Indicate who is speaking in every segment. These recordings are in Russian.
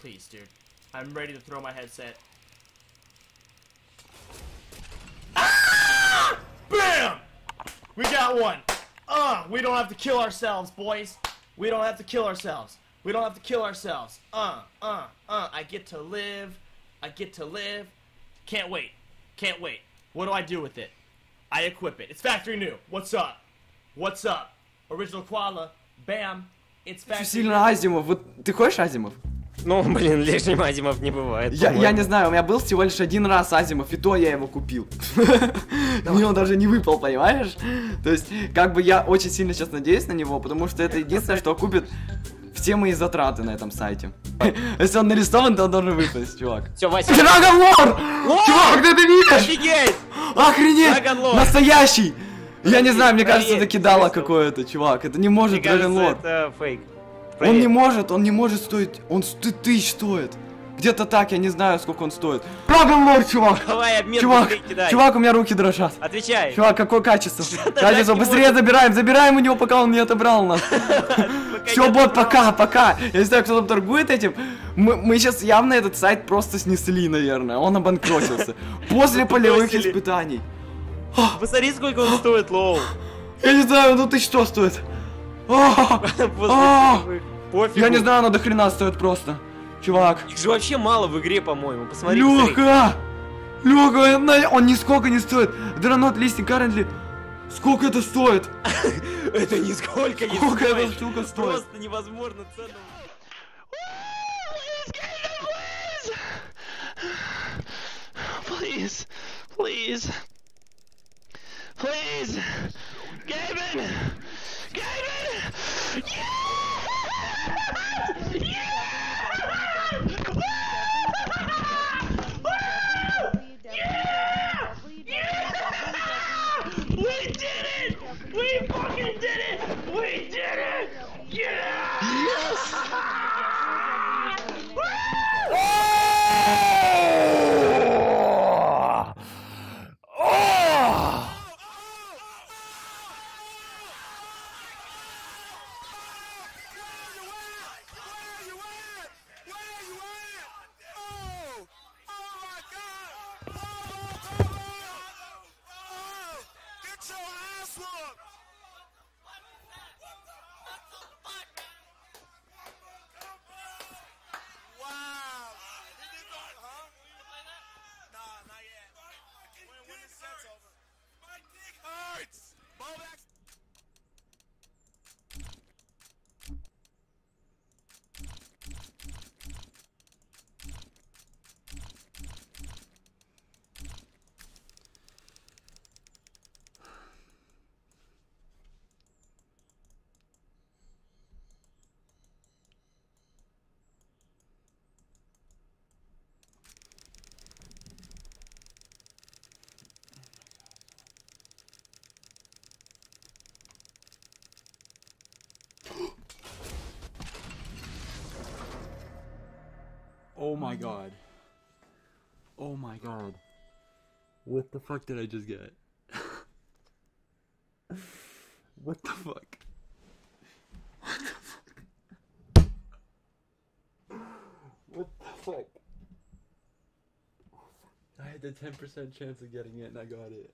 Speaker 1: Please, dude. I'm ready to throw my headset. Ah! Bam! We got one. Uh, we don't have to kill ourselves, boys. We don't have to kill ourselves. We don't have to kill ourselves. Uh, uh, uh. I get to live. I get to live. Can't wait. Can't wait. What do I do with it? I equip it. It's factory new. What's up? What's up? Original koala. Bam. It's
Speaker 2: Очень
Speaker 1: factory
Speaker 2: сильно Азимов. Вот ты хочешь Азимов?
Speaker 3: Ну, блин, лишним Азимов не бывает.
Speaker 2: Я, я не знаю, у меня был всего лишь один раз Азимов, и то я его купил. Мне он даже не выпал, понимаешь? То есть, как бы я очень сильно сейчас надеюсь на него, потому что это единственное, что окупит все мои затраты на этом сайте. Если он нарисован, то он должен выпасть, чувак.
Speaker 3: Все, Вася.
Speaker 2: Драгон Лор! Чувак, ты это видишь?
Speaker 3: Офигеть!
Speaker 2: Охренеть! Настоящий! Я не знаю, мне кажется, это кидало какое-то, чувак. Это не может Dragon Lord.
Speaker 3: это фейк.
Speaker 2: Он не может, он не может стоить. Он сто тысяч стоит. Где-то так, я не знаю, сколько он стоит. Dragon Lord, чувак!
Speaker 3: Давай обмен
Speaker 2: Чувак,
Speaker 3: кидай.
Speaker 2: чувак, у меня руки дрожат.
Speaker 3: Отвечай.
Speaker 2: Чувак, какое качество? Качество, быстрее забираем, забираем у него, пока он не отобрал нас. Все, бот, пока, пока. Я не знаю, кто там торгует этим. Мы, сейчас явно этот сайт просто снесли, наверное. Он обанкротился. После полевых испытаний.
Speaker 3: Посмотри, сколько он стоит, Lore.
Speaker 2: Я не знаю, ну ты что стоит?
Speaker 3: Пофигу.
Speaker 2: Я не знаю, оно до хрена стоит просто. Чувак.
Speaker 3: Их же вообще мало в игре, по-моему. Посмотри.
Speaker 2: Лёха! Лёха, он нисколько не стоит. There are not listing currently. Сколько это стоит?
Speaker 3: Это нисколько не
Speaker 2: Сколько эта
Speaker 3: стоит.
Speaker 2: штука стоит?
Speaker 3: Просто невозможно цену.
Speaker 4: Please, please, please, Gavin, Gavin, it! We fucking did it! We did it! Yeah! Yes!
Speaker 2: Oh my god. Oh my god. What the fuck did I just get? what the fuck? What the fuck? What the fuck? I had the 10% chance of getting it and I got it.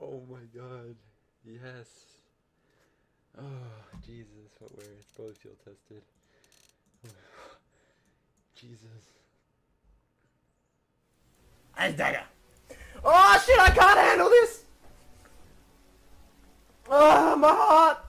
Speaker 2: Oh my god. Yes. Oh, Jesus, what were it's both field tested. Jesus.
Speaker 1: Ice dagger. Oh shit! I can't handle this. Oh, my heart.